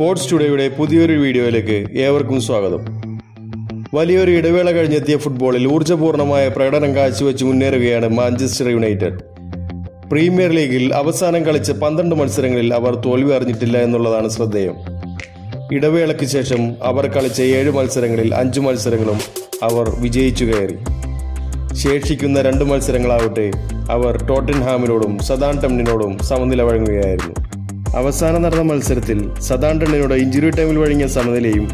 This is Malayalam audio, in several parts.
സ്പോർട്സ് ടുഡേയുടെ പുതിയൊരു വീഡിയോയിലേക്ക് ഏവർക്കും സ്വാഗതം. വലിയൊരു ഇടവേള കഴിഞ്ഞെത്തിയ ഫുട്ബോളിൽ ഊർജപൂർണമായ പ്രകടനം കാഴ്ചവെച്ച് മുന്നേറുകയാണ് മാഞ്ചസ്റ്റർ യുണൈറ്റഡ് പ്രീമിയർ ലീഗിൽ അവസാനം കളിച്ച പന്ത്രണ്ട് മത്സരങ്ങളിൽ അവർ തോൽവി അറിഞ്ഞിട്ടില്ല എന്നുള്ളതാണ് ശ്രദ്ധേയം. ഇടവേളയ്ക്ക് ശേഷം അവർ കളിച്ച ഏഴ് മത്സരങ്ങളിൽ അഞ്ച് മത്സരങ്ങളും അവർ വിജയിച്ചു കയറി. ശേഷിക്കുന്ന രണ്ട് മത്സരങ്ങളാവട്ടെ അവർ ടോട്ടൻഹാമിനോടും സദാൻടമ്മിനോടും സമനില വഴങ്ങുകയായിരുന്നു. അവസാനം നടന്ന മത്സരത്തിൽ സദാണ്ടണ്ണിനോട് ഇഞ്ചുറി ടൈമിൽ വഴങ്ങിയ സമനിലയും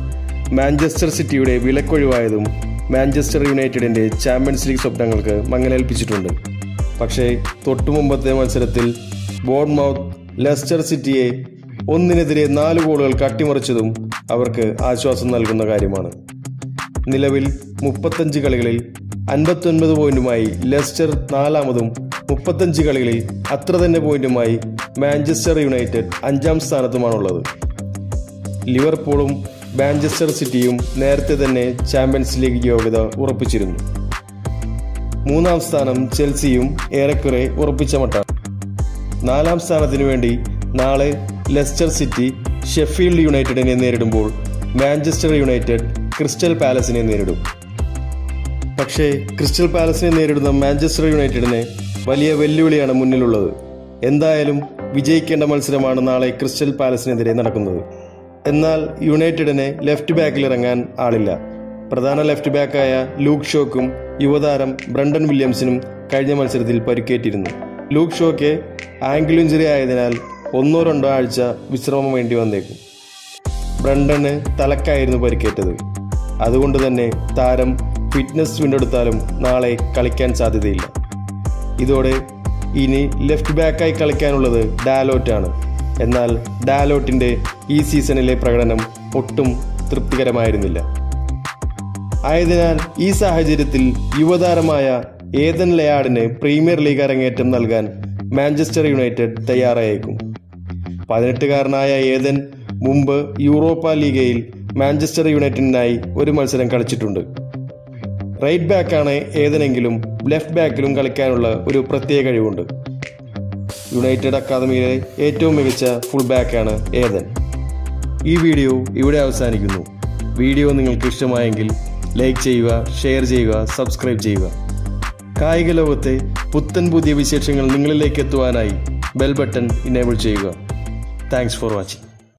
മാഞ്ചസ്റ്റർ സിറ്റിയുടെ വിലക്കൊഴിവായതും മാഞ്ചസ്റ്റർ യുണൈറ്റഡിന്റെ ചാമ്പ്യൻസ് ലീഗ് സ്വപ്നങ്ങൾക്ക് മങ്ങലേൽപ്പിച്ചിട്ടുണ്ട്. പക്ഷേ തൊട്ടുമുമ്പത്തെ മത്സരത്തിൽ ബോൺമൗത്ത് ലെസ്റ്റർ സിറ്റിയെ ഒന്നിനെതിരെ നാല് ഗോളുകൾ കട്ടിമറിച്ചതും അവർക്ക് ആശ്വാസം നൽകുന്ന കാര്യമാണ്. നിലവിൽ മുപ്പത്തഞ്ച് കളികളിൽ അൻപത്തൊൻപത് പോയിന്റുമായി ലെസ്റ്റർ നാലാമതും മുപ്പത്തഞ്ച് കളികളിൽ അത്ര തന്നെ പോയിന്റുമായി മാഞ്ചസ്റ്റർ യുണൈറ്റഡ് അഞ്ചാം സ്ഥാനത്തുമാണുള്ളത്. ലിവർപൂളും മാഞ്ചസ്റ്റർ സിറ്റിയും നേരത്തെ തന്നെ ചാമ്പ്യൻസ് ലീഗ് യോഗ്യത ഉറപ്പിച്ചിരുന്നു. മൂന്നാം സ്ഥാനം ചെൽസിയും ഏറെക്കുറെ ഉറപ്പിച്ച മട്ടാണ്. നാലാം സ്ഥാനത്തിനു വേണ്ടി നാളെ ലെസ്റ്റർ സിറ്റി ഷെഫീൽഡ് യുണൈറ്റഡിനെ നേരിടുമ്പോൾ മാഞ്ചസ്റ്റർ യുണൈറ്റഡ് ക്രിസ്റ്റൽ പാലസിനെ നേരിടും. പക്ഷേ ക്രിസ്റ്റൽ പാലസിനെ നേരിടുന്ന മാഞ്ചസ്റ്റർ യുണൈറ്റഡിന് വലിയ വെല്ലുവിളിയാണ് മുന്നിലുള്ളത്. എന്തായാലും വിജയിക്കേണ്ട മത്സരമാണ് നാളെ ക്രിസ്റ്റൽ പാലസിനെതിരെ നടക്കുന്നത്. എന്നാൽ യുണൈറ്റഡിനെ ലെഫ്റ്റ് ബാക്കിൽ ഇറങ്ങാൻ ആളില്ല. പ്രധാന ലെഫ്റ്റ് ബാക്കായ ലൂക്ക് ഷോക്കും യുവതാരം ബ്രണ്ടൻ വില്യംസിനും കഴിഞ്ഞ മത്സരത്തിൽ പരിക്കേറ്റിരുന്നു. ലൂക്ക് ഷോക്ക് ആംഗിൾ ഇഞ്ചുറി ആയതിനാൽ ഒന്നോ രണ്ടോ ആഴ്ച വിശ്രമം വേണ്ടി വന്നേക്കും. ബ്രണ്ടന് തലക്കായിരുന്നു പരിക്കേറ്റത്. അതുകൊണ്ട് തന്നെ താരം ഫിറ്റ്നസ് വീണ്ടെടുത്താലും നാളെ കളിക്കാൻ സാധ്യതയില്ല. ഇതോടെ ഇനി ലെഫ്റ്റ് ബാക്കായി കളിക്കാനുള്ളത് ഡാലോറ്റാണ് എന്നാൽ ഡാലോട്ടിന്റെ ഈ സീസണിലെ പ്രകടനം ഒട്ടും തൃപ്തികരമായിരുന്നില്ല. ആയതിനാൽ ഈ സാഹചര്യത്തിൽ യുവതാരമായ ഏതൻ ലയാഡിന് പ്രീമിയർ ലീഗ് അരങ്ങേറ്റം നൽകാൻ മാഞ്ചസ്റ്റർ യുണൈറ്റഡ് തയ്യാറായേക്കും. പതിനെട്ടുകാരനായ ഏതൻ മുമ്പ് യൂറോപ്പ ലീഗയിൽ മാഞ്ചസ്റ്റർ യുണൈറ്റഡിനായി ഒരു മത്സരം കളിച്ചിട്ടുണ്ട്. റൈറ്റ് ബാക്കാണ് ഏതെങ്കിലും ലെഫ്റ്റ് ബാക്കിലും കളിക്കാനുള്ള ഒരു പ്രത്യേക കഴിവുണ്ട്. യുണൈറ്റഡ് അക്കാദമിയിലെ ഏറ്റവും മികച്ച ഫുൾ ബാക്കാണ് ഏതൻ. ഈ വീഡിയോ ഇവിടെ അവസാനിക്കുന്നു. വീഡിയോ നിങ്ങൾക്ക് ഇഷ്ടമായെങ്കിൽ ലൈക്ക് ചെയ്യുക ഷെയർ ചെയ്യുക സബ്സ്ക്രൈബ് ചെയ്യുക. കായിക ലോകത്തെ പുത്തൻ പുതിയ വിശേഷങ്ങൾ നിങ്ങളിലേക്ക് എത്തുവാനായി ബെൽ ബട്ടൺ ഇനേബിൾ ചെയ്യുക. Thanks for watching